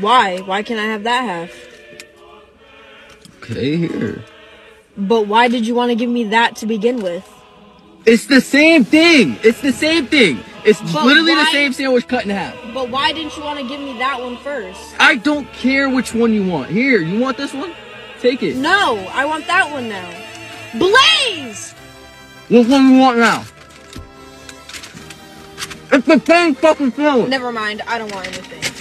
Why? Why can't I have that half? Okay, here. But why did you want to give me that to begin with? It's the same thing. It's the same thing. It's But literally the why- same sandwich cut in half. But why didn't you want to give me that one first? I don't care which one you want. Here, you want this one? Take it. No, I want that one now. Blaze! Which one you want now? It's the same fucking sandwich. Never mind, I don't want anything.